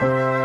Música